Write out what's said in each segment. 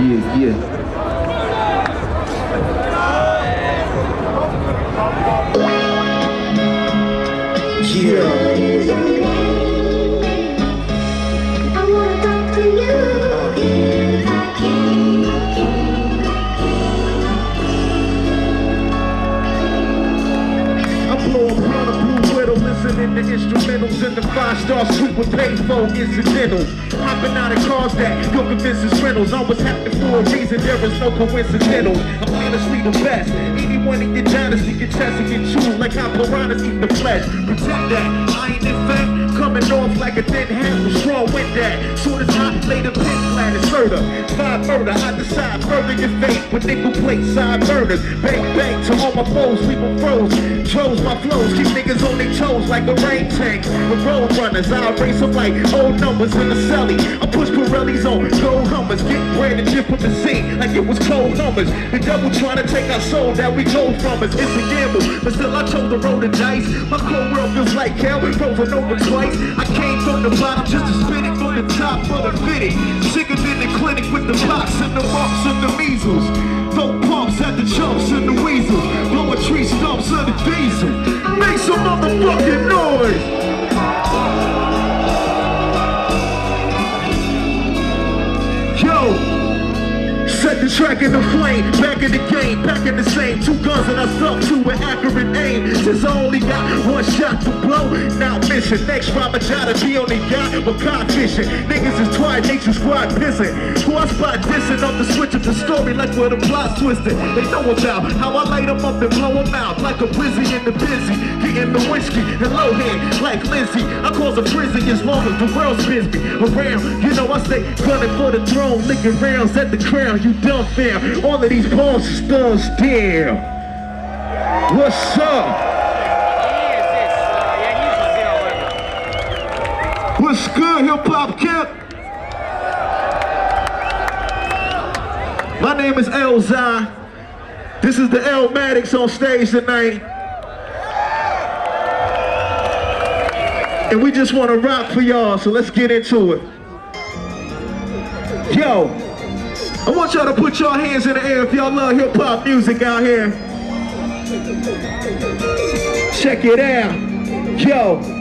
Yeah, yeah. Listening to instrumentals in the five-star suite with payphone incidental. Hopping out of cars that you're convinced is rentals. Always happening for a reason, there is no coincidental. I'm honestly the best. Anyone in your dynasty can test and get chewed like how piranhas eat the flesh. Pretend that I ain't in fact coming off like a thin handle, strong with that. Soon as I lay the pin flat, it's further. Five murder, I decide further your fate with nickel plate side burners. Bang bang to all my foes, leave them froze. Chose my flows, keep niggas on their toes like a rain tank. With road runners, I race them like old numbers in the celly. I push Pirellis on gold hummers, get bread and chip with the scene like it was cold numbers. The devil trying to take our soul that we go from us. It's a gamble, but still I chose the road of dice. My cold world feels like hell, frozen over twice. I came from the bottom just to spit it from the top for the fitting. Sicker than the clinic with the pox and the mumps and the measles. Throw pumps at the chumps and the weasels. Blow a tree stumps of the diesel. Make some motherfucking noise. Set the track in the flame, back in the game, back in the same. Two guns that I stuck to with accurate aim. Since I only got one shot to blow, now mission. Next I try to be on the yacht, cod fishing. Niggas is twice, nature squad pissing. Who I spot dissing off the switch of the story like where the plot's twisted. They know about how I light them up and blow them out like a busy in the busy. Getting the whiskey and low like Lizzie. I cause a frizzy as long as the world spins me around. You know I stay gunning for the throne, licking rounds at the crown. You dumb fam. All of these balls is thumbs still. What's up? What's good, hip hop camp? My name is Elzhi. This is the Elmatics on stage tonight. And we just want to rock for y'all, so let's get into it. Yo, I want y'all to put your hands in the air if y'all love hip hop music out here. Check it out. Yo.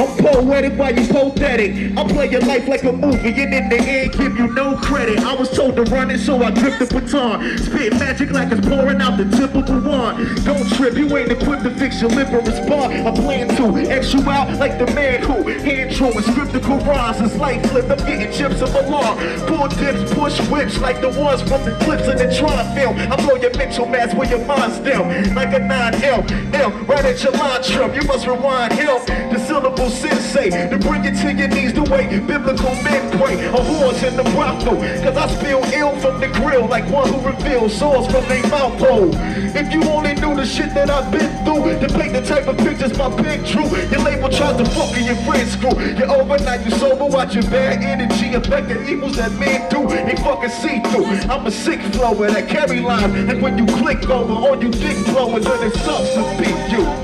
I'm poetic while you pathetic. I play your life like a movie and in the end give you no credit. I was told to run it so I gripped the baton. Spit magic like it's pouring out the tip of the wand. Don't trip, you ain't equipped to fix your lip or respond. I plan to X you out like the man who hand drew and script the Qurans. It's light flip, I'm getting chips of alarm. Pull dips, push whips like the ones from the clips in the Tron film. I blow your mental mass where your mind's still. Like a 9L, L, right at your line. You must rewind, help. The syllable sensei to bring it to your knees the way biblical men pray. A horse in the brothel, cause I spill ill from the grill like one who reveals swords from their mouth hole. If you only knew the shit that I've been through, to paint the type of pictures my pen drew, your label tries to fuck in your friends screw. You're overnight, you sober, watching bad energy affect the evils that men do. They fucking see through. I'm a sick flower that carry lines, and when you click over, all you dick blowers, and it sucks to be you.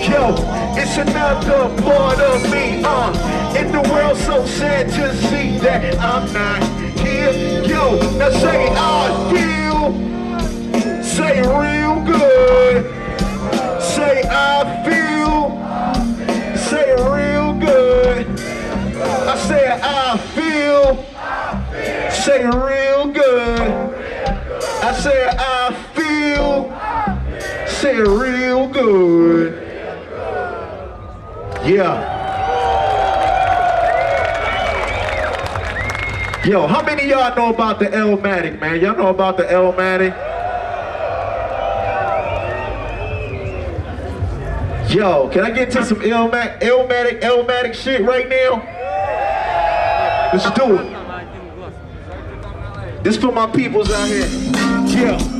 Yo, it's another part of me, uh. In the world so sad to see that I'm not here Yo, now say I feel Say real good. Say I feel Say real good. I say I feel Say real good. I say I feel Say real good yeah. Yo, how many y'all know about the Elmatic, man? Y'all know about the Elmatic? Yo, can I get to some Elmatic, Elmatic shit right now? Let's do it. This for my peoples out here. Yeah.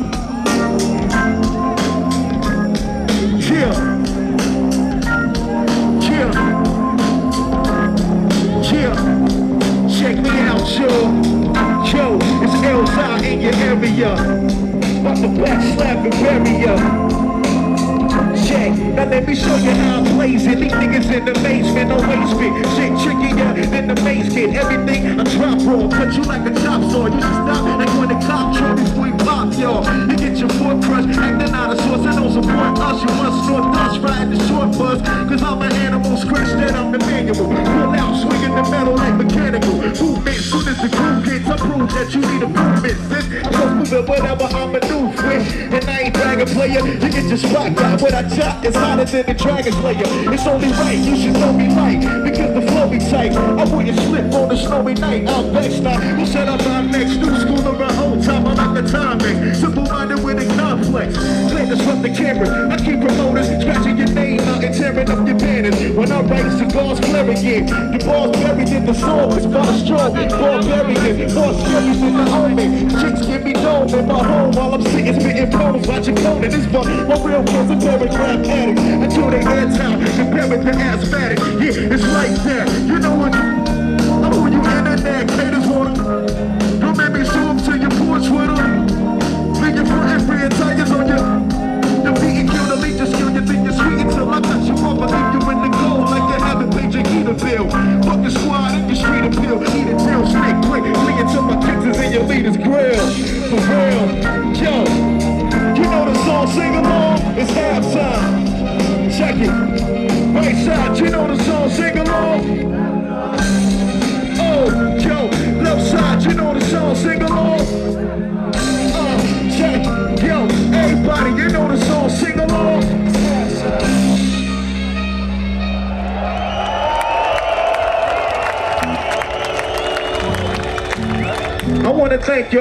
Me show you how I blaze it. These niggas in the basement, waste bit. Shit trickier than the maze kid. Everything I drop roll, cut you like a chop saw. You stop don't support us. You must snort dust, ride the short bus. Cause I'm an animal, scratch that I'm the manual. Pull out, swinging the metal like mechanical. Movement, soon as the groove gets, I prove that you need improvements. This, I'm just moving whatever I'm maneuver with. And I ain't dragon player, you get your spot got what I chop is hotter than the dragon slayer. It's only right, you should know me like, because the flow be tight. I wouldn't slip on a snowy night, I'm vexed now. You said I'm not next, new school around old time, I'm like a time Simple minded with a complex. This from the camera, I keep promoters, scratching your name out and tearing up your banners. When I write cigars flaring, again. the ball's buried in the soul, it's far strong, barbarian, more scary than the omen. Chicks give me dome in my home while I'm sitting spitting poems, watching Conan. This one, my real kids are paragraph addicts. Until they air time, compare it to asthmatic. Yeah, it's like that. You know what? I'm who you internet wanna. Don't make me up to your porch with them. Thinking for every tires on you.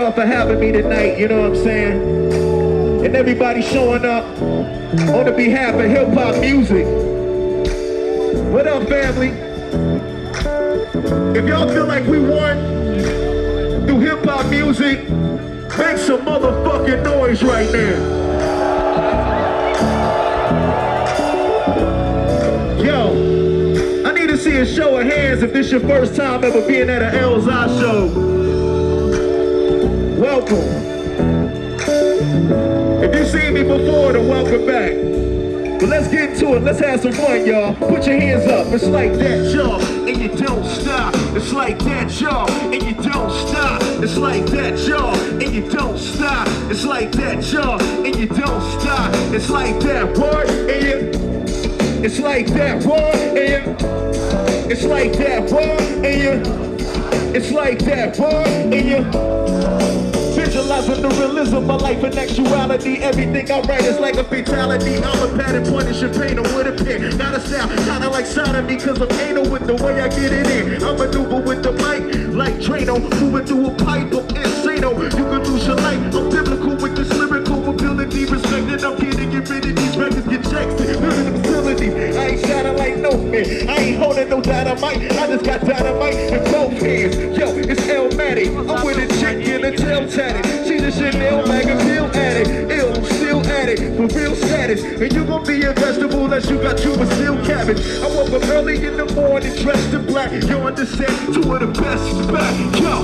Y'all for having me tonight, you know what I'm saying? And everybody showing up on the behalf of hip hop music. What up, family? If y'all feel like we won through hip hop music, make some motherfucking noise right now. Yo, I need to see a show of hands if this your first time ever being at an Elzhi show. Welcome. If you seen me before, then welcome back. But let's get into it. Let's have some fun, y'all. Put your hands up. It's like that, y'all. And you don't stop. It's like that, y'all. And you don't stop. It's like that, y'all. And you don't stop. It's like that, y'all. And you don't stop. It's like that, what? And you. It's like that, what? And you. It's like that, what? And you. It's like that, what? And you. Visualizing the realism, of life and actuality. Everything I write is like a fatality. I'm a pattern punishing painter with a pen. Not a sound, kinda like sodomy, cause I'm anal with the way I get it in. I'm maneuver with the mic, like Drano, moving through a pipe of insano. You can lose your life. I'm biblical with this lyrical ability. Respected, I'm here to get rid of these records, get checks. Living the. I ain't shining like no man. I ain't holding no dynamite. I just got dynamite in both hands. Yo, it's El Matty. I'm with a chick in a tail tatted. She's a Chanel magazine addict. Ill, still at it. For real status. And you gon' be a vegetable unless you got you a steel cabbage. I woke up early in the morning dressed in black. Yo, understand? Two of the best back. Yo.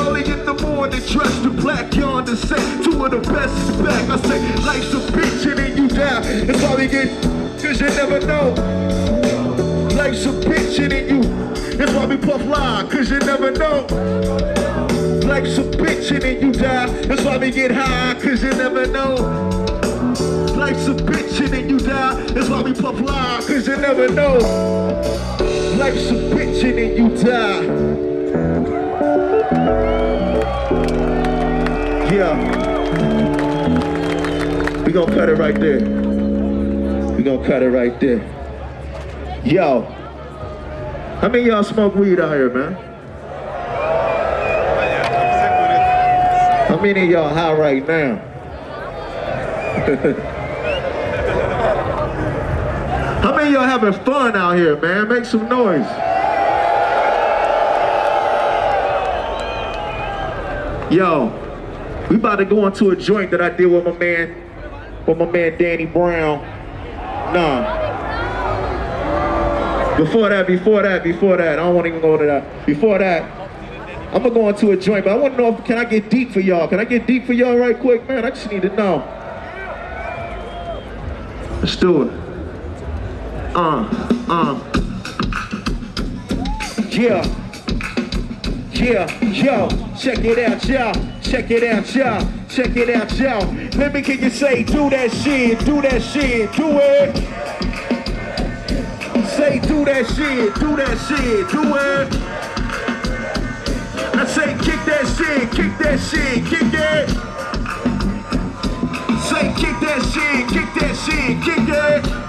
Early in the morning, dressed in black, the set. Two of the best back. I say, life's a bitch and then you die. That's all you get, cause you never know. Life's a bitch and then you. That's why we puff live, cause you never know. Life's a bitch and then you die. That's why we get high, cause you never know. Life's a bitch and then you die. That's why we puff live, cause you never know. Life's a bitch and then you die. Yeah. We gonna cut it right there. We gonna cut it right there. Yo. How many y'all smoke weed out here, man? How many of y'all high right now? How many of y'all having fun out here, man? Make some noise. Yo, we about to go into a joint that I did with my man, with my man Danny Brown. Nah. Before that, before that, before that, I don't want to even go to that. Before that, I'm gonna go into a joint, but I want to know if can I get deep for y'all? Can I get deep for y'all right quick, man? I just need to know. Let's do it. Uh, uh. Yeah. Yeah, yo, check it out, y'all. Check it out, y'all. Check it out, y'all. Let me hear you say, do that shit, do that shit, do it. Say, do that shit, do that shit, do it. I say, kick that shit, kick that shit, kick it. Say, kick that shit, kick that shit, kick it.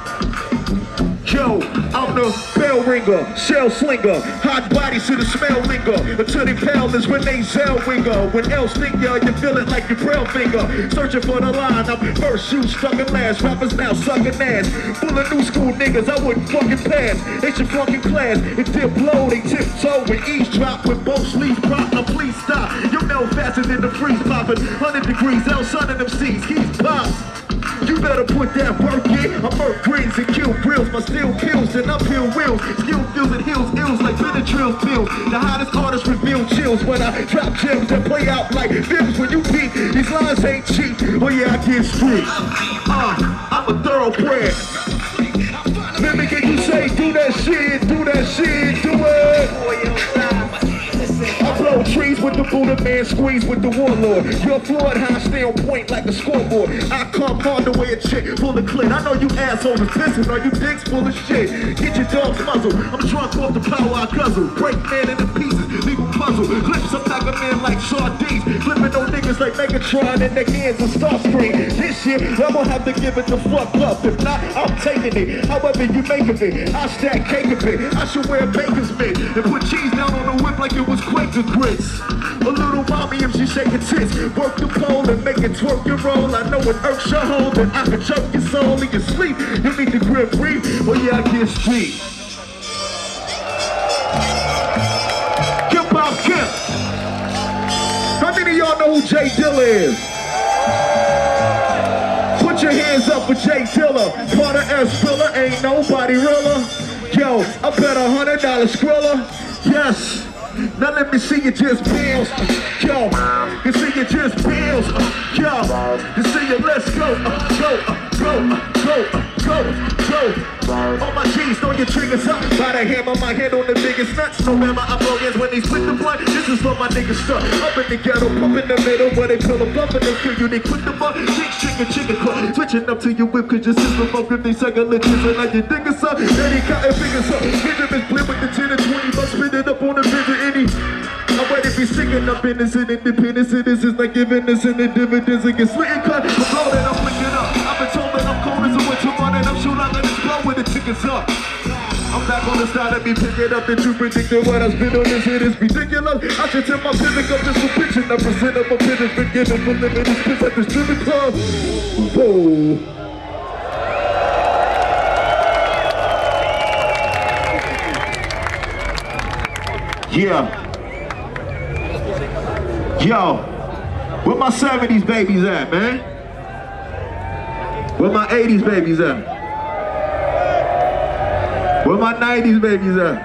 Yo, I'm the bell ringer, shell slinger, hot bodies to the smell linger. Until they pale is when they sell winger. When else think ya, you feel it like your braille finger. Searching for the line, I'm first, you stuck in last. Rappers now sucking ass. Full of new school niggas, I wouldn't fucking pass. it's should fucking class. It dip low, they tiptoe and eavesdrop with both sleeves prop. Now please stop. You know faster than the freeze popping. 100 degrees outside of them seas, he's pops. You better put that work in. I murk greens and kill grills. My steel pills and uphill wheels. Skill feels and heals ills like Benadryl pills. The hottest artists reveal chills when I drop gems that play out like films when you beat. These lines ain't cheap. Oh yeah, I get street. Uh, I'm a thoroughbred. Let me get you say, do that shit, do that shit, do it I blow trees with the Buddha man, squeeze with the warlord. Your Floyd high stay on point like a scoreboard. I come on the way a chick full of clit. I know you assholes are pissing, are you dicks full of shit? Get your dogs muzzled. I'm drunk off the power I guzzle. Break man into pieces, leave a puzzle. Clips a pack of men like sardines. Flipping on niggas like Megatron and their hands of Starscream. This shit, I'm gonna have to give it the fuck up. If not, I'm taking it. However you make of it, I stack cake of it. I should wear a baker's mitt and put cheese down on the whip like it was Quaker grits. A little mommy if she shaking tits. Work the pole and make it twerk your roll. I know it irks your hole, but I can choke your soul in your sleep. You need to grip free, well yeah, I get street. Kip out Kip. How many of y'all know who J Dilla is? Put your hands up for J Dilla. Part of S Filler, ain't nobody realer. Yo, I bet a hundred dollar skrilla. Yes. Now let me see you just bounce. Yo, you see you just bounce. Yo, you see you let's go. Uh, go, uh, go, uh, go, go, go. All my G's, throw your triggers up. By the hammer, my hand on the biggest nuts. Remember, I'm bogus when they split the blood. This is for my niggas stuck. Up in the ghetto, pump in the middle, where they fill a bluff and they kill you. They quit the butt. Chick, chicken, chicken cut. Switching up to your whip, cause your system up. If they second legit, so like your niggas up. He counting fingers up. Is split with the 10 and 20 bucks. Spin it up on the vision, any. I'm ready to be singing up in this independent citizens, not giving this in the dividends and get slit and cut. I'm loaded, I'm with up. I'm back on the side of me, pick it up that you predicted what I spit on this hit is ridiculous. I should tell my physic up just for pitching. I present up a business, been given for living this piss at the stripping club. Whoa. Yeah. Yo, where my 70s babies at, man? Where my 80s babies at? Where my 90s babies at?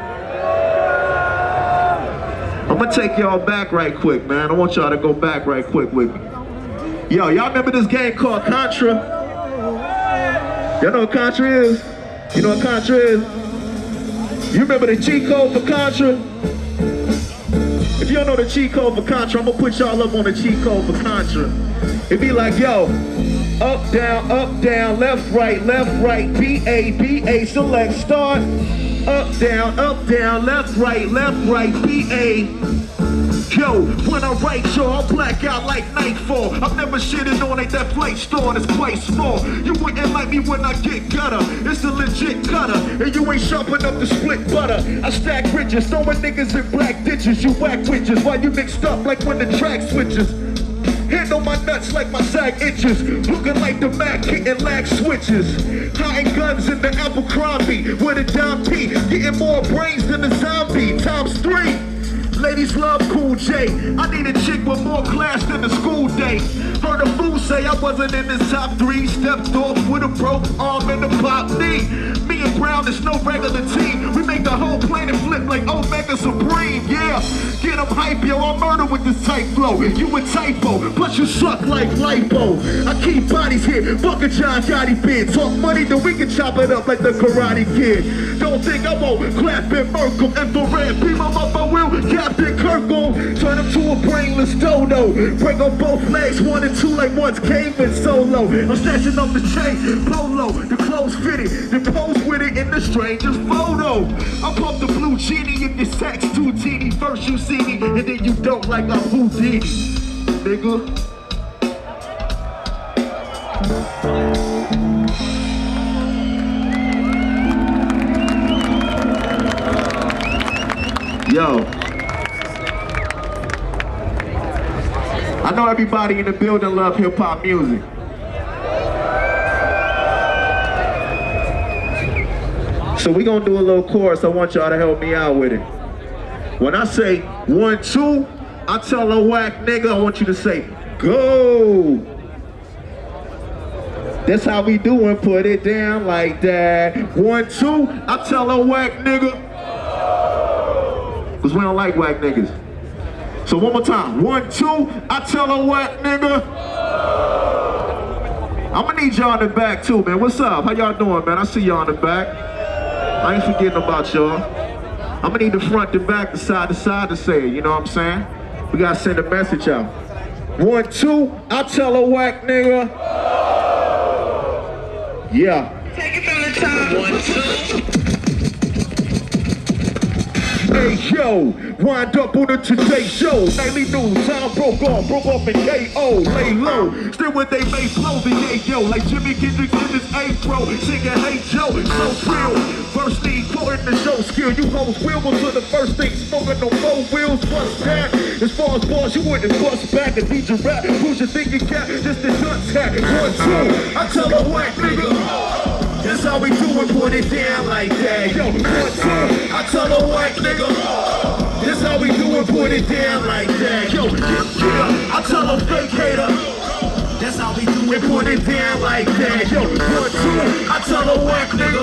I'm gonna take y'all back right quick, man. I want y'all to go back right quick with me. Yo, y'all remember this game called Contra? Y'all know what Contra is? You know what Contra is? You remember the cheat code for Contra? If don't know the cheat code for Contra, I'm gonna put y'all up on the cheat code for Contra. It'd be like, yo, up, down, up, down, left, right, left, right, B, A, B, A, select, start. Up, down, up, down, left, right, left, right, B, A. Yo, when I write, yo, I'll black out like nightfall. I'm never shitted on it, that flight store is quite small. You wouldn't like me when I get gutter. It's a legit gutter, and you ain't sharp enough to split butter. I stack riches, throwing niggas in black ditches. You whack witches while you mixed up like when the track switches. Handle my nuts like my sag itches. Looking like the Mac hitting lag switches. Hiding guns in the Abercrombie with a dime P. Getting more brains than a zombie. Times three. Ladies love Cool J. I need a chick with more class than a school day. Heard a fool say I wasn't in the top three. Stepped off with a broke arm and a pop knee. Me and Brown is no regular team. We make the whole planet flip like Omega Supreme. Yeah, get them hype, yo. I murder with this tight flow. You a typo, plus you suck like lipo. I keep bodies here. Fuck a John Gotti bid. Talk money, then we can chop it up like the Karate Kid. Don't think I won't clap murk 'em. Infrared beam 'em up, I will. Captain Kirk circle, turn him to a brainless dodo. Break on both legs, one and two like once came solo. I'm snatching up the chain, polo, the clothes fitted, the pose with it in the stranger's photo. I pump the blue genie if your sex too teeny. First you see me, and then you don't like Houdini, nigga. Yo. I know everybody in the building love hip hop music. So we gonna do a little chorus. I want y'all to help me out with it. When I say one, two, I tell a whack nigga, I want you to say, go. That's how we do and put it down like that. One, two, I tell a whack nigga, because we don't like whack niggas. So one more time. One, two, I tell a whack nigga. I'm gonna need y'all in the back too, man. What's up? How y'all doing, man? I see y'all in the back. I ain't forgetting about y'all. I'm gonna need the front, the back, the side, the side to say it, you know what I'm saying? We gotta send a message out. One, two, I tell a whack nigga. Yeah. Take it from the top. One, two. Hey yo, wind up on the Today Show. Nightly news, time broke off, broke off in KO. Lay low, still with they make clothing. Hey yo, like Jimi Hendrix in his A-Pro. Singing Hey Joe, so real. First thing, quoting the show skill. You hoes will to the first thing. Smoking on four wheels, bust that. As far as bars, you wouldn't bust back. A DJ rap, who's your thinking cap? Just a dunce hat. One, two, I tell a whack nigga. That's how we do it, put it down like that. Yo, two, uh, I tell a white nigga. Uh, that's how we do it, put it down like that. Yo, yeah, uh, I tell a fake hater. That's how we do it, put it down like that. Yo, one, two, I tell a whack nigga.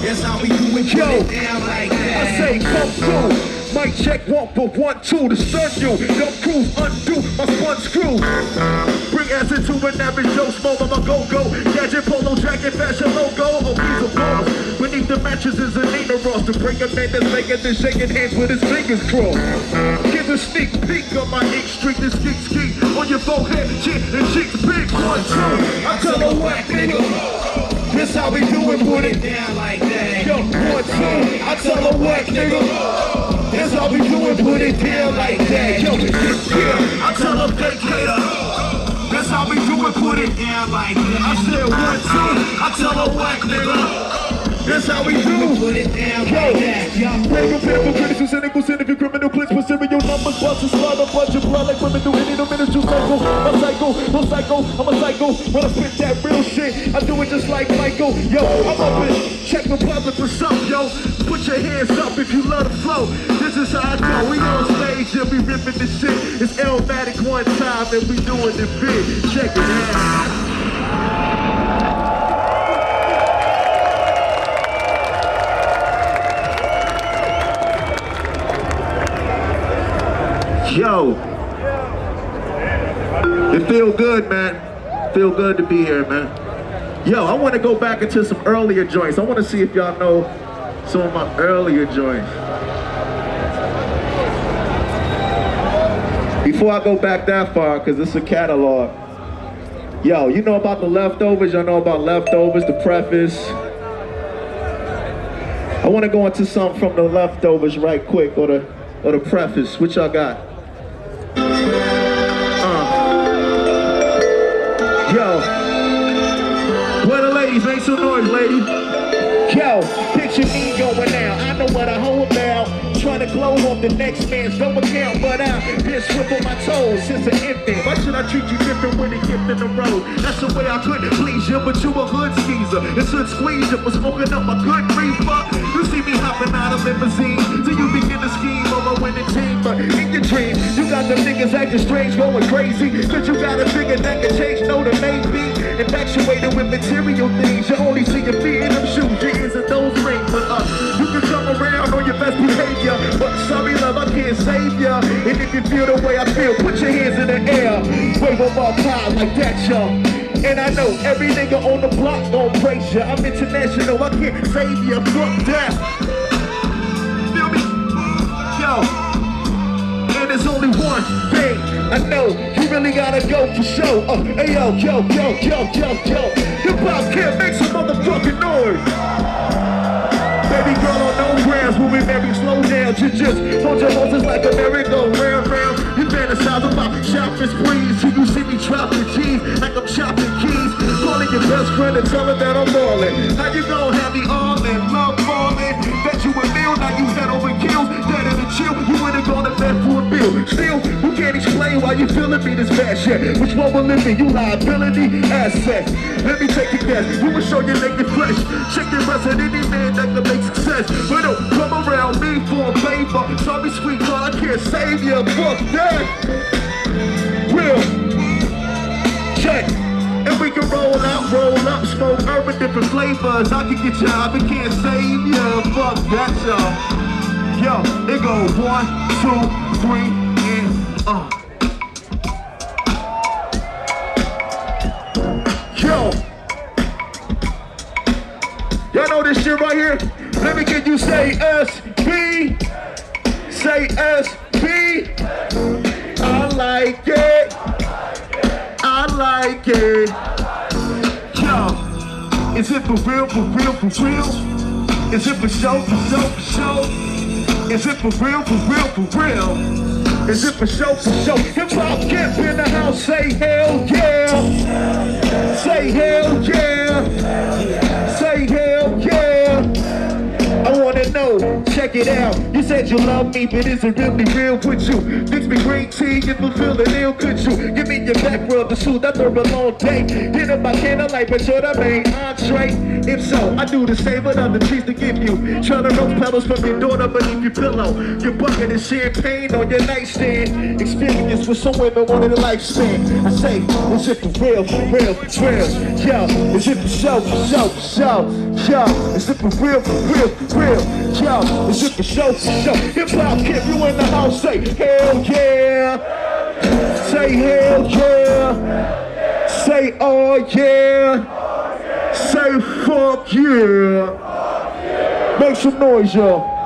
That's how we do it, put it down like that. I say, come through. Mic check one for one, two to stun you. Dumb cruise, undo my spun screw. Bring acid to an average Joe Smoke, I'm a go-go. Gadget, polo, jacket, fashion logo. Oh, he's a boss. Beneath the mattress is a Nina Ross. To bring a man that's making and shaking hands with his fingers crossed. Give a sneak peek of my ink streak, the ski ski. On your forehead, chin and cheeks big. One, two, I tell a whack nigga. This how we do it, put it down like that. Yo, one, two, I tell a whack nigga. That's all we do is put it down like that. Yo, yeah, I tell a fake hater. That's how we do it, put it down like that. I said one, two, I tell a whack nigga. That's how we do. Put it down Yo, like that. Paper, paper, critical, cynical, cynical, criminal, clicks, for serial numbers, bosses, slaughter, bunch of blood like women do any no ministerial cycle. I'm psycho, no psycho, I'm a psycho. When I spit that real shit, I do it just like Michael. Yo, I'm up in Czech Republic for some, yo. Put your hands up if you love the flow. This is how I go. We on stage and we ripping the shit. It's Elmatic one time and we doing it big. Check it out. Yo. It feel good, man. Feel good to be here, man. Yo, I want to go back into some earlier joints. I want to see if y'all know some of my earlier joints. Before I go back that far, because it's a catalog. Yo, you know about the leftovers? Y'all know about leftovers, the preface. I want to go into something from the leftovers right quick, or the, or the preface. What y'all got? Yo. Where the ladies? Make some noise, ladies. Yo, picture me going Trying to glow off the next man's double account, but I've been swift on my toes since an infant. Why should I treat you different when a gift in the road? That's the way I could please you, but you a hood skeezer. It's hood squeeze you for smoking up a good reefer. You see me hopping out of limousine, so you begin to scheme over winning team. But in your dreams, you got the niggas acting strange, going crazy. Cause you got a figure that can change, no to maybe. Infatuated with material things, you only see your feet in them shoes, your ears and those rings. But uh, you can come around on your best behavior. But sorry, love, I can't save ya. And if you feel the way I feel, put your hands in the air. Wave them up high like that, y'all. And I know every nigga on the block gon' praise ya. I'm international, I can't save ya. Fuck that. Feel me? Yo. And there's only one thing I know. You really gotta go for show. Uh, hey yo, yo, yo, yo, yo, yo. Hip hop can't make some motherfucking noise. Baby girl on no grounds moving marry slow down. You just hold your horses like a merry-go-round round. You fantasize about shopping sprees. Till you see me dropping G's like I'm chopping keys. Calling your best friend and tell her that I'm ballin'. How you gon' have me all in love falling? Bet you a meal, now you head gone to bed for a bill. Still, you can't explain why you feeling me this bad shit. Which one will live in? You liability, asset. Let me take a guess. You will show your naked flesh. Check the rest of any man that can make success. But don't come around me for a favor. Sorry, sweet God, I can't save you. Fuck that. Real. Check. And we can roll out, roll up, smoke urban different flavors. I can get you out, but can't save you. Fuck that, y'all. Yo, it go one, two, three, and uh. Yo. Y'all know this shit right here? Let me get you say SB. Say SB. I like it. I like it. Yo, is it for real, for real, for real? Is it for show, for show, for show? Is it for real, for real, for real? Is it for show, for show? Hip hop camp in the house, say hell yeah. Say hell yeah. Know, check it out. You said you love me, but is it really real with you? Mix me green tea and fulfill feeling ill, could you? Give me your back rub, the suit, I serve a long day. Hit up my candlelight, but you're the main entree. If so, I do the same, but other trees to give you. Trying to roast petals from your daughter beneath your pillow. Your bucket of champagne on your nightstand. Experience with some women wanted a lifespan. I say, is it for real, for real, for real? Yo, is it for show, for show, for show? Yo, is it for real, for real, for real? Yo, is it for show, show? Hip hop kid, you in the house, say hell yeah. Say hell yeah. Say oh yeah. Say fuck yeah. Make some noise, y'all.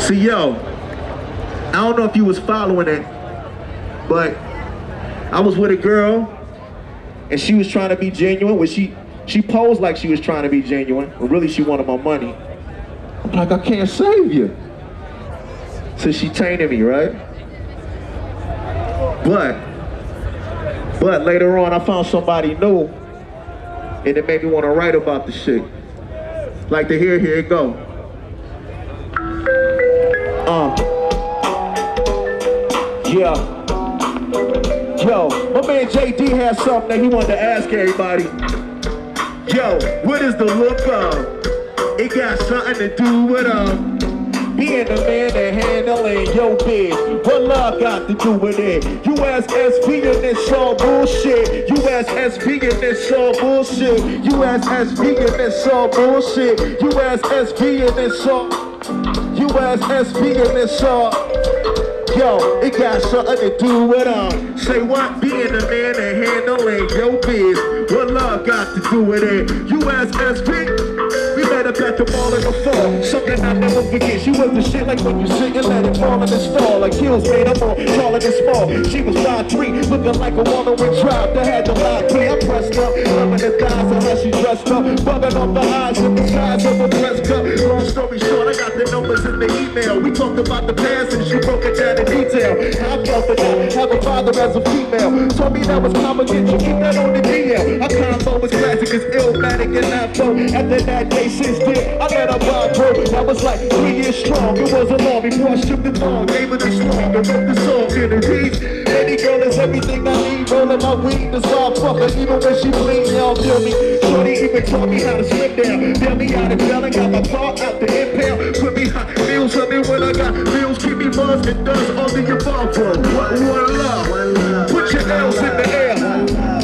See, yo, I don't know if you was following it, but I was with a girl, and she was trying to be genuine. When she she posed like she was trying to be genuine, but really she wanted my money. I'm like, I can't save you. So she tainted me, right? But, but later on, I found somebody new, and it made me want to write about the shit. Like to hear, here it go. Uh. Yeah. Yo, my man JD has something that he wanted to ask everybody. Yo, what is the look of? It got something to do with um being the man that handling your biz. What love got to do with it? You ask SV and it's all bullshit. You ask SV and it's all bullshit. You ask SV and it's all bullshit. You ask SV and it's all. You ask SV and it's all. Yo, it got something to do with um. Say what? Being the man that handling your biz. What love got to do with it? You ask SV. Up at the mall in the fall. Something I never forget. She was the shit like when you sit and let it fall the stall. Like heels made up more taller than small. She was 5'3", looking like a with drive. That had the line clear. I pressed up, loving the thighs and how she dressed up. Bugging off the eyes and the size of a breast cup. Long story short, I got the numbers in the email. We talked about the past and she broke it down in detail. I felt that. Have a father as a female. Told me that was common, get you keep that on the DL. Our combo was classic, it's illmatic and afro. After that day, since I met a vibe, bro. That was like three years strong. It wasn't long before I stripped it long. Gave it a strong, I wrote the song in the reads. Any girl is everything I need. Rolling my weed, that's why I. Even when she bleed, y'all feel me. Shorty even taught me how to swim down. Tell me how to fell and got my paw out the impale. Put me hot, feels on me when I got bills. Keep me buzzed and does all the above, bro. One love. Put your L's in the air.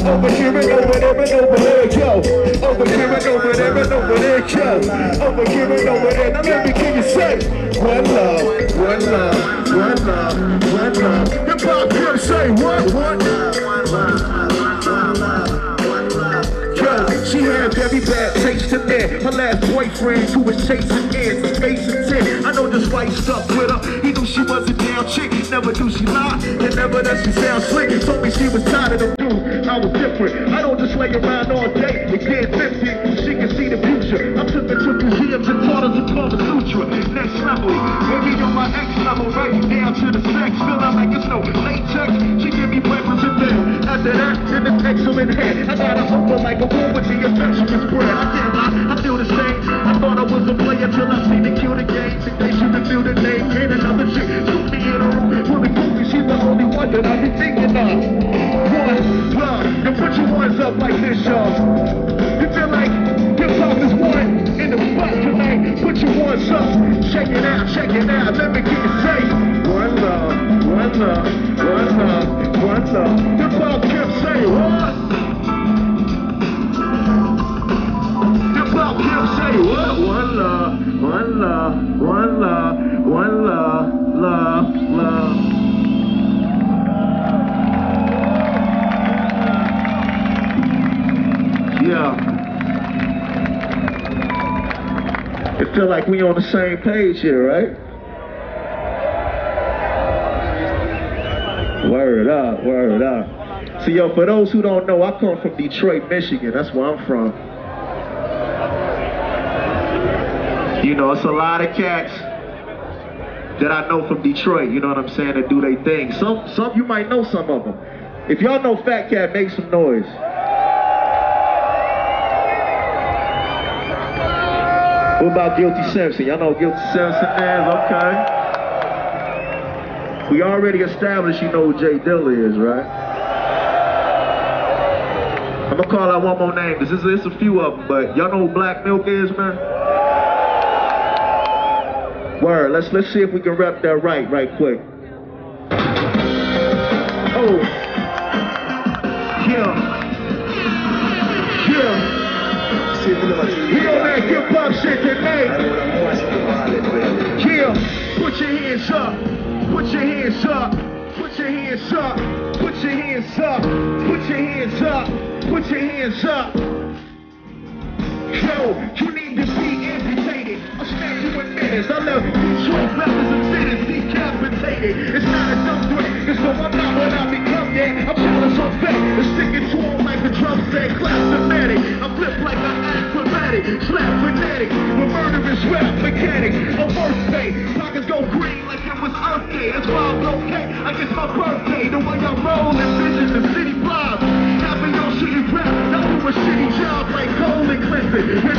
Over here and over there and over there, yo. Over here and over there and over there, yo. Over here and over there. Now let me hear you say, one love, one love, one love, one love. Hip hop here say what, what? Yo, she had every bad taste in there. Her last boyfriend who was chasing ends, is ten. I know this white stuck with her. He knew she was a down chick. Never knew she lied, and never that she sound slick. Told me she was tired of the. I was different. I don't just lay around all day and get 50. She can see the future. I took her to museums and taught her Kama Sutra. Next level. Maybe on my ex level, right down to the sex. Feeling like it's no latex. She give me breakfast and then after that, in this excellent head. I got a humble like a woman with the affectionate spread. I can't lie, I feel the same. I thought I was a player till I seen the kill the game. Think they should knew the name. Ain't another chick. Took me in a room. Really movie, she's the only one that I be thinking of. One love. Now put your ones up like this, y'all. You feel like hip hop is one in the spot tonight. Put your ones up. Check it out, check it out. Let me get you say. One love, one love, one love, one love. Hip kept saying what? Saying what? One love, one love, one love, one love, love, love. Yeah. It feel like we on the same page here, right? Word up, word up. See, yo, for those who don't know, I come from Detroit, Michigan. That's where I'm from. You know, it's a lot of cats that I know from Detroit, you know what I'm saying, that do their thing. Some, some, you might know some of them. If y'all know Fat Cat, make some noise. What about Guilty Simpson? Y'all know Guilty Simpson is? Okay. We already established you know who J Dilla is, right? I'm gonna call out one more name. This is it's a few of them, but y'all know who Black Milk is, man? Word. Let's let's see if we can rep that right, right quick. Oh. Yeah. Yeah. We on that hip hop shit tonight. Yeah, put your hands up, put your hands up, put your hands up, put your hands up, put your hands up, put your hands up. Yo, you need to be amputated. I'll snap you in minutes. I love Detroit rappers and cities decapitated. It's not a dumb threat, it's so I'm not what I become yet. I'm jealous of fate and sticking to him like the drum set, classimatic. I flip like an acrobatic, slap fanatic, with murderous rap mechanic. A worst day, pockets go green like it was Earth Day. That's why I'm okay, like it's my birthday. The way I roll and visions and city vibes. Tapping on shitty rap, I do a shitty job like Colin Clinton.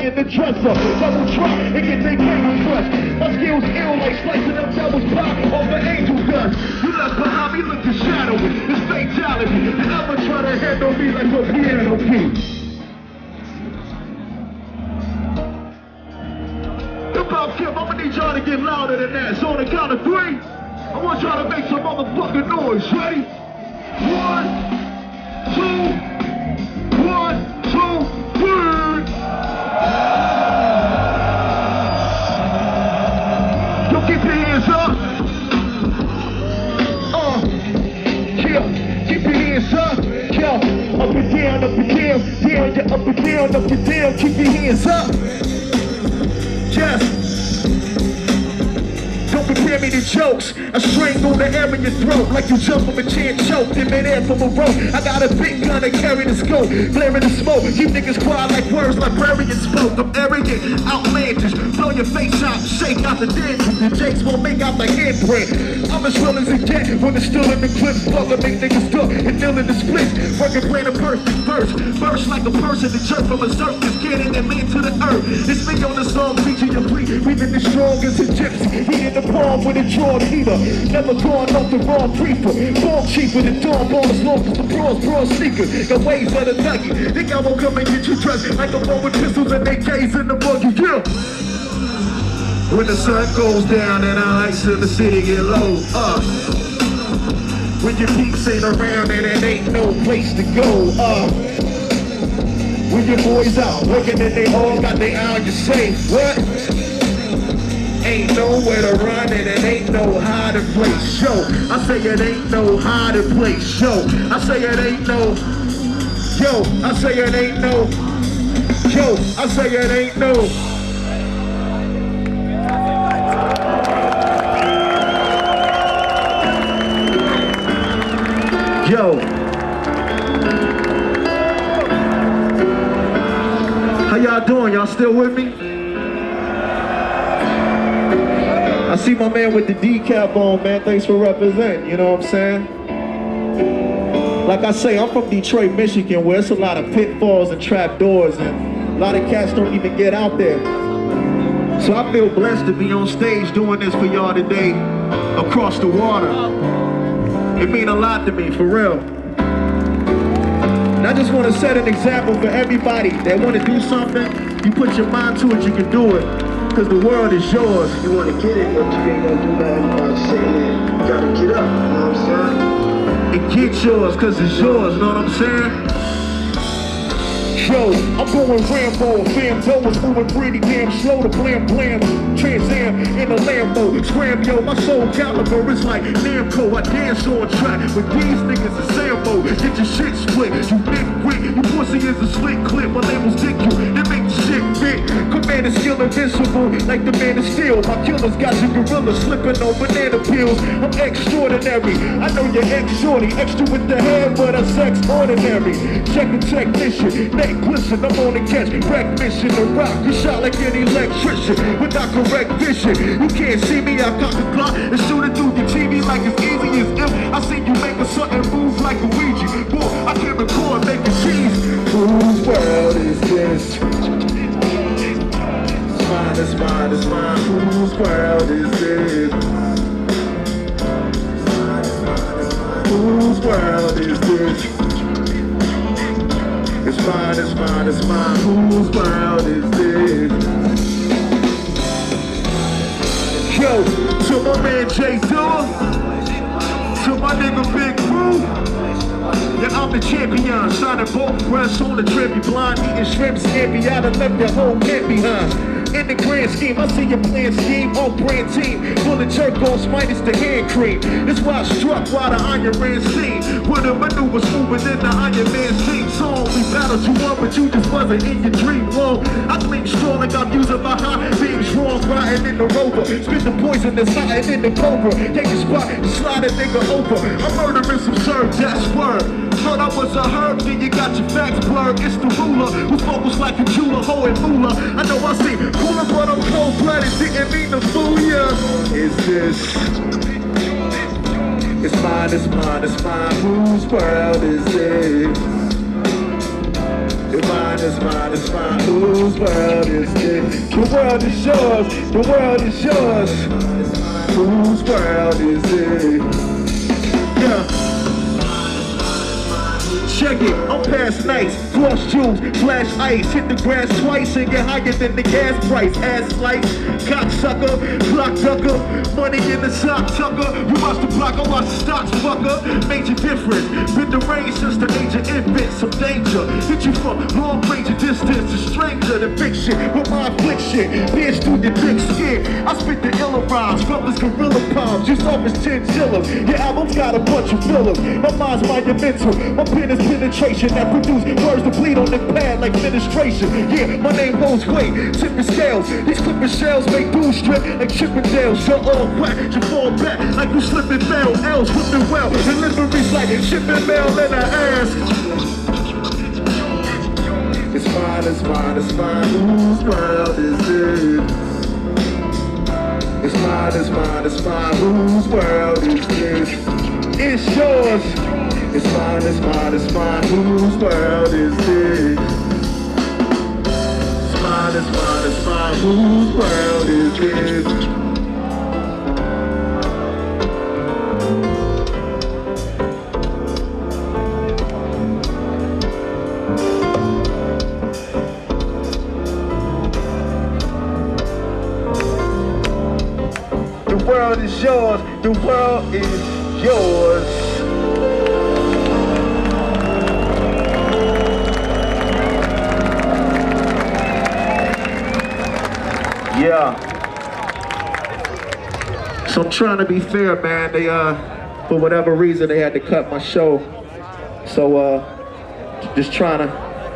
The lion, the dresser. Double try and get their cable fresh. My skills ill like slicing up devil's pop over angel dust. You left behind me looking shadowy. It's fatality. You ever try to handle me like a piano key? Hip-hop Kim, I'ma need y'all to get louder than that. So on the count of three, I want y'all to make some motherfucking noise. Ready? One, up and down, up and down. Keep your hands up. Yes. Don't me to jokes. I strangle the air in your throat like you jump from a chair choked in midair from a rope. I got a big gun to carry the scope, flaring the smoke. You niggas quiet like words librarian spoke. I'm arrogant, outlandish. Blow your face out, shake out the dentures. The jakes won't make out the handprint. I'm as real as it get when it's still in the clips. Plug and make niggas duck and deal in the splits. Working plan a perfect verse. Burst like a person, that jerk from a circus. Getting and lean to the earth. It's me on the song, teaching you free. Breathing the strong as a gypsy. Heating the palm with a draw heater. Never gone off the wrong creeper. Ball cheaper than dawn ball as long as the bras, bra sneaker. The ways of the nugget. Think I won't come and get you dressed like a boy with pistols and AKs in the buggy. Yeah. When the sun goes down and the lights in the city get low, uh. When your peeps ain't around and it ain't no place to go, uh. When your boys out working and they all got their eye on your safe, what? Ain't nowhere to run and it ain't no hiding place. Yo, I say it ain't no hiding place. Yo, I say it ain't no. Yo, I say it ain't no. Yo, I say it ain't no. Yo. How y'all doing? Y'all still with me? See my man with the decap on, man. Thanks for representing, you know what I'm saying? Like I say, I'm from Detroit, Michigan, where it's a lot of pitfalls and trap doors, and a lot of cats don't even get out there. So I feel blessed to be on stage doing this for y'all today across the water. It mean a lot to me, for real. And I just want to set an example for everybody that want to do something. You put your mind to it, you can do it. Because the world is yours. You wanna get it, you gotta get up, you know what I'm saying? and get yours because it's yours, know what I'm saying? Yo, I'm going Rambo, fam, it's moving pretty damn slow to blam blam, Trans Am in a Lambo, scram yo, my soul caliber is like Namco, I dance on track, but these niggas is Sambo, get your shit split, you nitwit, you pussy is a slick clip, my labels dick you, command is still invincible, like the man is steel, my killers got your gorilla slipping on banana peels, I'm extraordinary, I know you're ex-shorty, extra with the hair, but I'm sex ordinary, check the technician, neck glisten, I'm on the catch, wreck mission, the rock, you shot like an electrician, without correct vision, you can't see me, I cock a clock. And shoot it through your TV like it's easy as if I see you make a sudden move like a Ouija, boy, I can record making cheese, whose world is this? It's mine, it's mine, whose world is this? Whose world is this? It's mine, it's mine, it's mine. Whose world is this? Yo, to my man J Dilla, to my nigga Big Boo. Yeah, I'm the champion, shining both breasts on the trippy blind, eating shrimp scampi out and left your whole camp behind. In the grand scheme, I see your plan scheme, on brand team, full of jerk offs minus the hand cream. That's why I struck while the Iron Man scene, with the maneuvers moving in the Iron Man scene. Song we battled you up, but you just wasn't in your dream world. I gleam strong like I'm using my high beams, wrong, riding in the rover, spit the poison that's hiding in the cobra. Take the spot, slide a nigga over. I'm murderous absurd, that's word. Thought I was a herb, then you got your facts blurred. It's the ruler who focus like a jeweler, hoe and moolah. I know I see cooler, but I'm cold blooded. Didn't mean to fool ya. Is this? It's mine, it's mine, it's mine. Whose world is it? It's mine, it's mine, it's mine. Whose world is it? The world is yours. The world is yours. Whose world is it? Yeah. Check it, I'm past nights, floss jewels, flash ice, hit the grass twice and get higher than the gas price. Ass slice, cocksucker, block ducker, money in the sock tucker. You watch the block, I watch the stocks fucker. Major difference, been the range since the age of infant, some danger. Hit you from long range of distance, a stranger than fiction with my affliction. Pierce through the thick skin. I spit the iller rhymes, brothers gorilla palms, just off his chinchillas. Your album's got a bunch of fillers. My mind's my monumental, my pen is penetration that produce words bleed on the pad like ministration. Yeah, my name holds weight, tipping scales. These clipping shells make dudes strip like Chippendales. You're all whack, you fall back like you slipping fail. L's whipping well, deliveries like shipping mail in the ass. It's fine, it's fine, it's fine. Whose world is it? It's mine, it's mine, it's mine. Whose world is this? It's yours. It's mine, it's mine, it's mine. Whose world is this? It's mine, it's mine, it's mine. Whose world is this? The world is yours. The world is yours. Yeah. So I'm trying to be fair, man. They uh, for whatever reason, they had to cut my show. So uh, just trying to,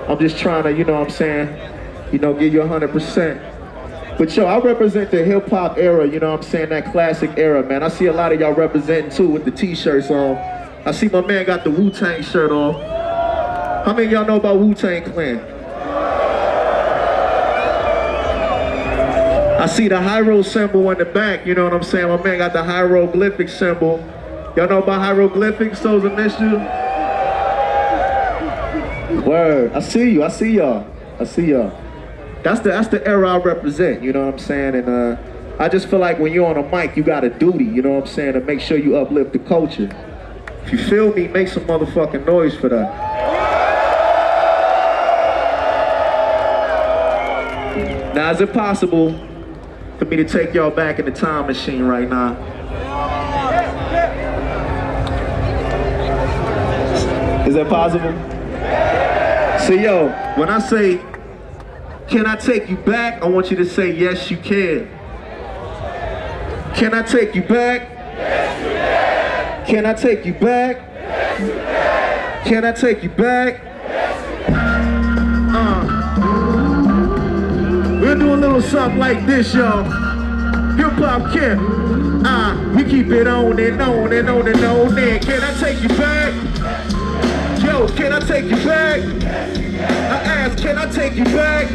I'm just trying to, you know what I'm saying, you know, give you 100%. But yo, I represent the hip hop era, you know what I'm saying, that classic era, man. I see a lot of y'all representing too with the t-shirts on. I see my man got the Wu-Tang shirt on. How many y'all know about Wu-Tang Clan? I see the Hiero symbol in the back, you know what I'm saying? My man got the hieroglyphic symbol. Y'all know about hieroglyphics, Souls Initiative? Word, I see you, I see y'all. I see y'all. That's the that's the era I represent, you know what I'm saying? And uh, I just feel like when you're on a mic, you got a duty, you know what I'm saying, to make sure you uplift the culture. If you feel me, make some motherfucking noise for that. Now, is it possible for me to take y'all back in the time machine right now? Is that possible? See, yo, when I say, can I take you back? I want you to say, yes, you can. Can I take you back? Yes, you can. Can I take you back? Yes, you can. Can I take you back? Do a little something like this, y'all. Hip Hop Kemp. Ah, we keep it on and on and on and on and can I take you back? Yo, can I take you back? I ask, can I take you back?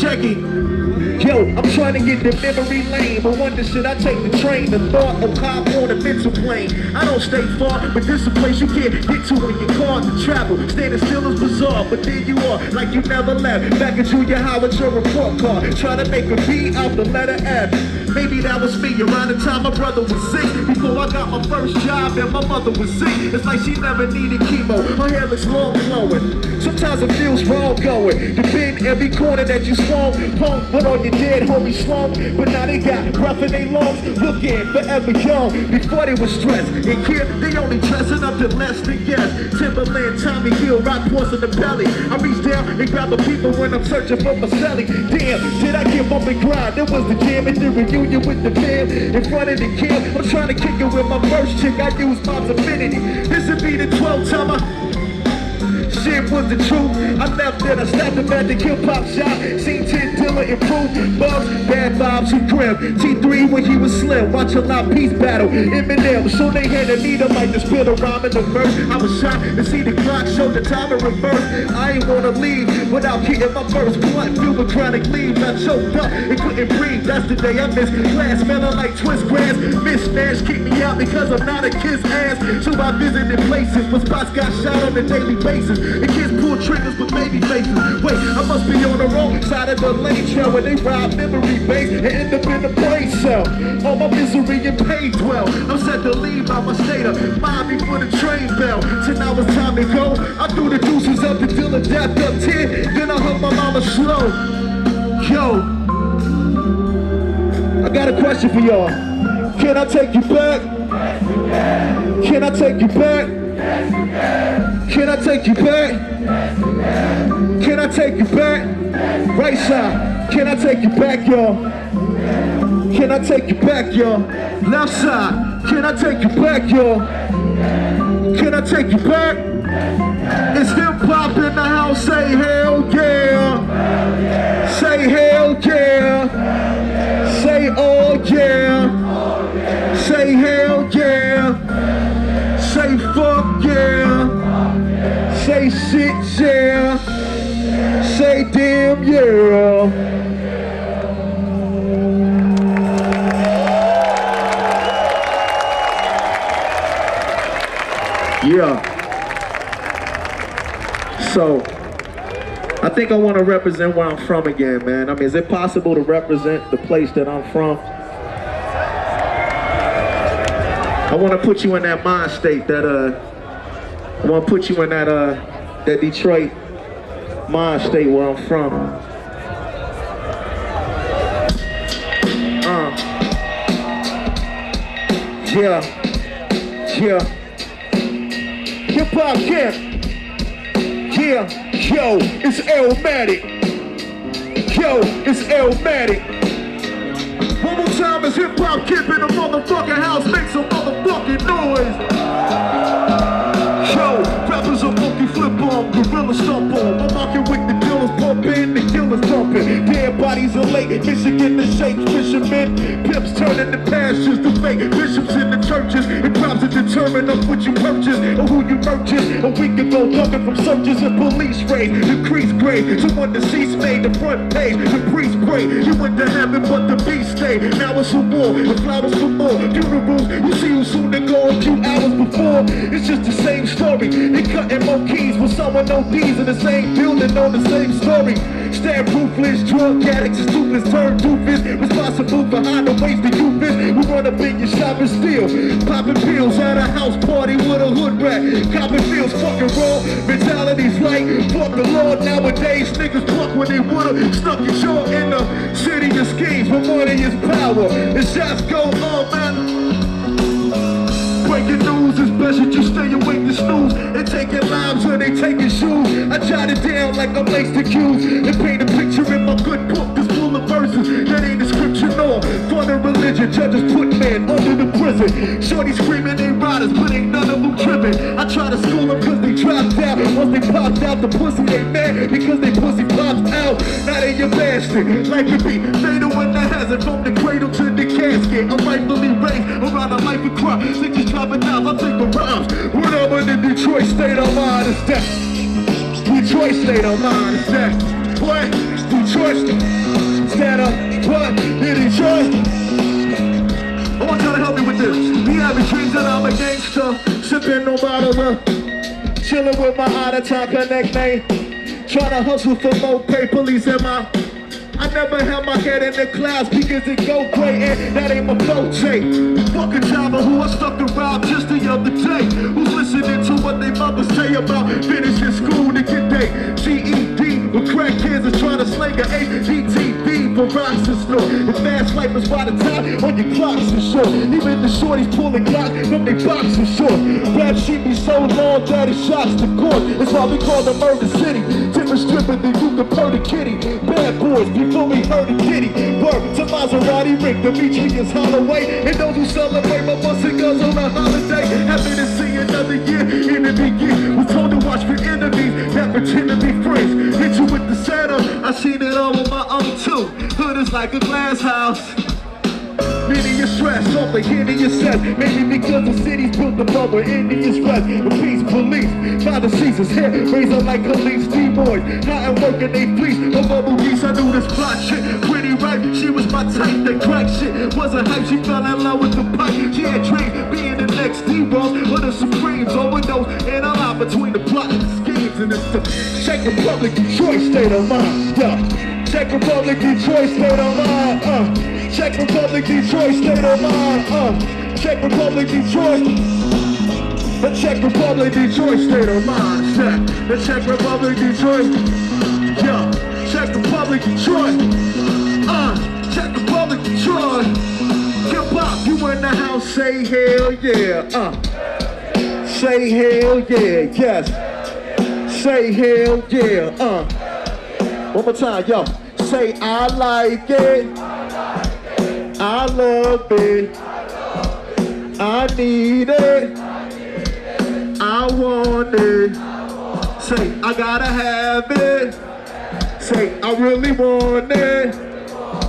Check it. Yo, I'm trying to get the memory lane, but wonder should I take the train? The thought of hop on a mental plane. I don't stay far, but this a place you can't get to when your car to travel. Standing still is bizarre, but there you are, like you never left. Back junior high with your report card, trying to make a B out the letter F. Maybe that was me around the time my brother was sick. Before I got my first job and my mother was sick. It's like she never needed chemo. Her hair looks long flowing. Sometimes it feels wrong going. To bend every corner that you swung. Home, but on your dead homie slump. But now they got breath in their lungs. Looking forever young. Before they was stressed. And here they only dressing up to less than yes. Timberland, Tommy Hill, rock force in the belly. I reach down and grab the people when I'm searching for my celly. Damn, did I give up and grind? There was the jam and the reunion with the fam. In front of the camp, I'm trying to kick it with my first chick. I use mom's affinity. This would be the 12th time I shit was the truth. I left it, I slapped him at the hip hop shop. Seen 10 Dilla improve. Bugz, bad vibes, who grim. T3 when he was slim. Watch a lot peace battle. Eminem, so they had a needle like to spit a rhyme in the verse. I was shocked to see the clock show the time in reverse. I ain't wanna leave without getting my first blunt. Filled with chronic leaves, I choked up and couldn't breathe. That's the day I missed class, smelling like twist grass. Miss Nash kicked me out because I'm not a kiss ass. So I visited places where spots got shot on a daily basis. And kids pull triggers with baby faces. Wait, I must be on the wrong side of the lane trail where they rob memory base and end up in the brain cell. All my misery and pain dwell. I'm set to leave out my state of mind before the train bell. So now it's time to go. I threw the deuces up until the death up 10. Then I hug my mama slow. Yo, I got a question for y'all. Can I take you back? Can I take you back? Can I take you back? Can I take you back? Right side. Can I take you back, y'all? Can I take you back, y'all? Left side. Can I take you back, y'all? Can I take you back? It's hip hop in the house. Say hell yeah. Say hell yeah. Say oh yeah. Yeah. Yeah. So, I think I want to represent where I'm from again, man. I mean, is it possible to represent the place that I'm from? I want to put you in that mind state that, uh, I want to put you in that, uh, that Detroit mind state where I'm from. Uh. Yeah. Yeah. Hip Hop Kemp. Yeah, yo, it's Elmatic. Yo, it's Elmatic. One more time, it's hip hop kid in the motherfucking house makes some motherfucking noise. Rappers are monkey flip on, gorilla stomp on. I'm rocking with the dealers pumping, the killers thumping. Dead bodies are late, Michigan the shake, fishermen. Pimps turning the pastures to fake bishops in the churches. And crowds are determined of what you purchase or who you purchase. A week ago, ducking from searches and police raids. Decreased grade, someone deceased made the front page. The priest prayed, you went to heaven, but the beast stayed. Now it's for more, the flowers for more. Funerals, you see who's soon to go a few hours before. It's just the same story. They cutting more keys with someone ODs in the same building on the same story. Stand ruthless, drug addicts, and toothless, turn doofus. Responsible for hiding ways to you bitch. We run up in your shop and steal. Popping pills at a house party with a hood rat. Copping feels fucking raw. Mentality's like, fuck the law nowadays. Niggas pluck when they would've stuck your jaw in the city of schemes. But money is power. The shots go on, man. Breaking news is best that you stay awake to snooze and taking lives when they taking shoes. I jot it down like I'm laced accused and paint a picture in my good book that ain't the scripture nor for the religion. Judges put men under the prison. Shorty screaming they riders, but ain't none of them tripping. I try to school them cause they dropped out. Once they popped out the pussy, they mad because they pussy popped out. Now they your bastard. Life could be fatal when has it from the cradle to the casket. I'm rightfully raised around a life of crime. Six dropping out, I take the rhymes. When I'm in the Detroit state mind, is that Detroit state of mind, is that what? Detroit state of what? In Detroit. I want y'all to help me with this. We having dreams that I'm a gangster, sipping no bottle chilling with my out of town connect name, trying to hustle for more pay. Police in my I never held my head in the clouds because it go great and that ain't my forte. Fuck a driver who I stuck around just the other day. Who's listening to what they mothers say about finishing school rocks and fast life is by the time on your clocks and short. Even the shorties pulling glocks from their boxes short. Rap sheet be so long that it shocks the court. That's why we call the murder city. Timber stripping, than you can purr the kitty. Bad boys before we heard a kitty. Word to Maserati, Rick, Demetrius Holloway. And those who celebrate my busting guns on a holiday. Happy to see another year begin. Was told to watch for enemies that pretend to be friends. Hit you with the setup, I seen it all with my own too. Hood is like a glass house. Meaning your stress, the hideous set. Maybe because the city's built above where Indians rest. The peace police, by the seasons here, raise up like police D-boys. Not at work and they fleece. No bubble geese, I knew this plot shit. Pretty right, she was my type, that crack shit. Wasn't hype, she fell in love with the pipe. She had dreams, being next D-Ross or the Supremes. Overdose, and a lot between the plot and the schemes. And it's the Czech Republic, Detroit state of mind. Yeah. Czech Republic, Detroit state of mind. Uh. Czech Republic, Detroit, state of mind, uh. Czech Republic, Detroit. The Czech Republic, Detroit, state of mind, check. The Czech Republic, Detroit. Yeah, Czech Republic, Detroit. In the house, say hell yeah, uh. Say hell yeah, yes. Say hell yeah, uh. One more time, yo. Say I like it. I love it. I need it. I want it. Say, I gotta have it. Say, I really want it.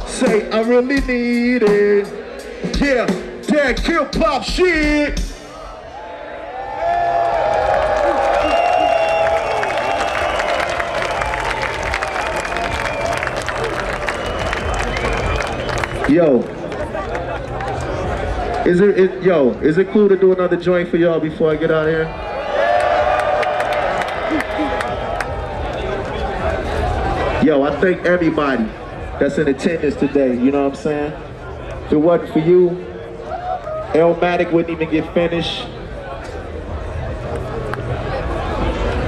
Say, I really need it. Yeah, that kill pop shit. Yo, is it, it yo, is it cool to do another joint for y'all before I get out of here? Yo, I thank everybody that's in attendance today, you know what I'm saying? If it wasn't for you, Elmatic wouldn't even get finished.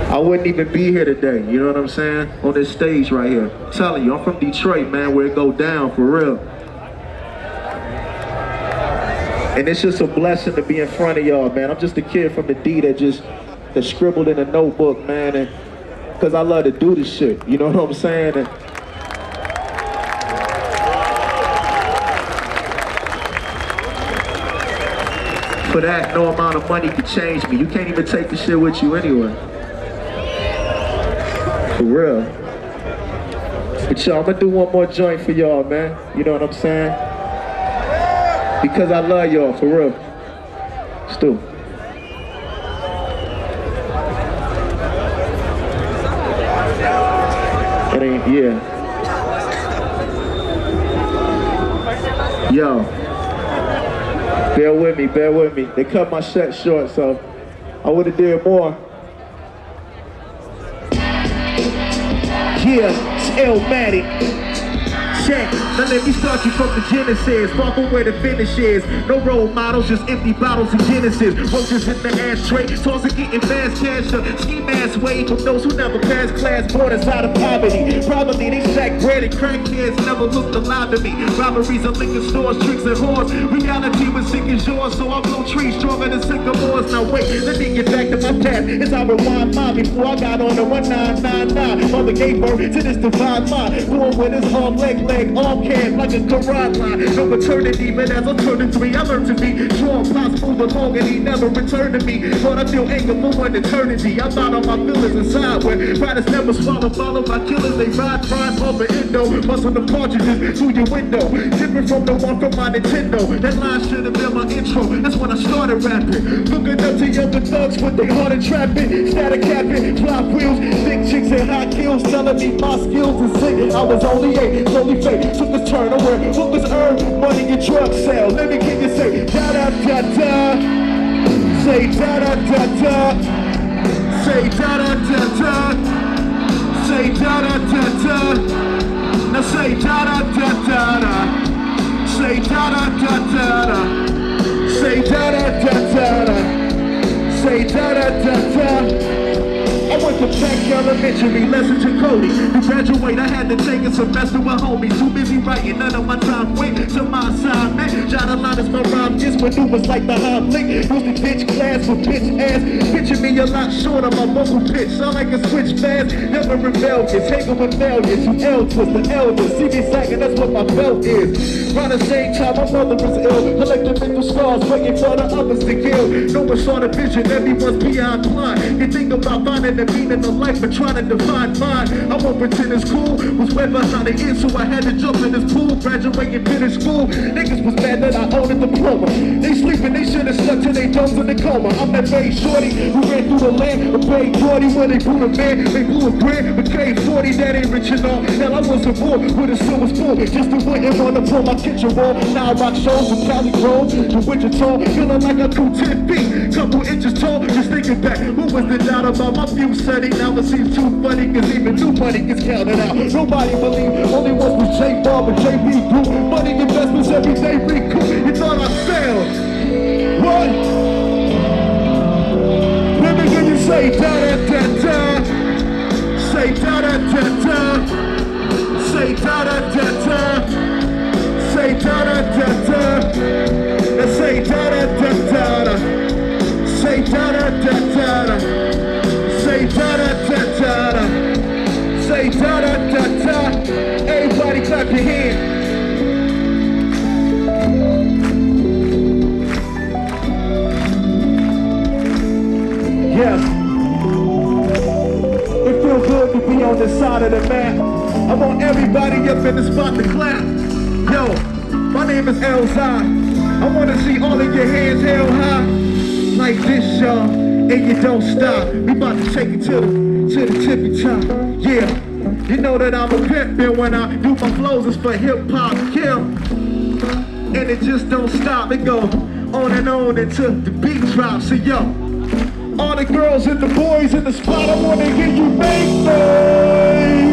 I wouldn't even be here today, you know what I'm saying? On this stage right here. I'm telling you, I'm from Detroit, man, where it go down for real. And it's just a blessing to be in front of y'all, man. I'm just a kid from the D that just that scribbled in a notebook, man, and because I love to do this shit. You know what I'm saying? And For that, no amount of money can change me. You can't even take the shit with you anyway. For real. But y'all, I'm gonna do one more joint for y'all, man. You know what I'm saying? Because I love y'all, for real. Stu. It ain't, yeah. Yo. Bear with me, bear with me. They cut my set short, so I would have did more. Yeah, it's Elmatic. Check. Now let me start you from the genesis. Far from where the finish is. No role models, just empty bottles and Genesis. Roaches in the ashtray. Tossing getting fast cash. A ski mask way from those who never passed class borders out of poverty. Probably they sack bread and crackheads never looked alive to me. Robberies of liquor stores, tricks and whores. Reality was sick as yours, so I blow trees stronger than sycamores. Now wait, let me get back to my past. As I rewind mine before I got on the 1999. Mother gave birth to this divine mind. Born with his arm, leg, leg, arm like a Quran line. No eternity, but as I turned to three, I learned to be strong. Pops moved along and he never returned to me. But I feel anger for an eternity. I'm out on my feelings inside where riders never swallow, follow my killers. They ride, prime, over endo, muscle the cartridges through your window. Different from the one from my Nintendo. That line should have been my intro. That's when I started rapping. Looking up to younger thugs with their heart and trapping. Static capping, flop wheels, thick chicks and high kills. Telling me my skills is sick. I was only eight, slowly fake. Took a turn where hookers earn money in drug sales. Let me hear you say da da da da. Say da da da da. Say da da da da. Say da da da da. Now say da da da da da. Say da da da da da. Say da da da da da. Say da da da da. I to Elementary, lessons to Cody. To graduate, I had to take a semester with homies. Too busy writing, none of my time went to my assignment. Jot a line as my rhyme just maneuvers like the Heimlich. Used to bitch class with bitch ass. Picture me a lot shorter, my vocal pitch. Sound like a switch fast, never rebellious. Hanging with failures, you elders, the elder. See me sagging, that's what my belt is. Around the same time, my mother was ill. Collecting mental scars, waiting for the others to kill. No one saw the vision, everyone's beyond blind. You think about finding the meaning of life, but trying to define mine. I won't pretend it's cool. Was way behind the end, so I had to jump in this pool. Graduating, finish school. Niggas was mad that I owned a diploma. They sleeping, they should have slept till they domes in the coma. I'm that Bay Shorty who ran through the land. A Bay Shorty where they blew the man. They blew a grand, became 40, that ain't rich enough. Hell, I wasn't born with a silver spoon. Just to wouldn't wanna pull my kitchen wall. Now I rock shows from Cali Grove to Wichita. Feeling like I grew 10 feet, couple inches tall. Just thinking back, who was the doubt about my view setting? Now it seems too funny, cause even new money gets counted out. Nobody believed, only one was J Bob and JB Group. Money investments every day recoup. You thought I failed. What? To the, to the tippy top. Yeah. You know that I'm a pimp, and when I do my flows, it's for hip hop kill. And it just don't stop. It go on and on until the beat drops. So yo, all the girls and the boys in the spot, I wanna hear you make noise.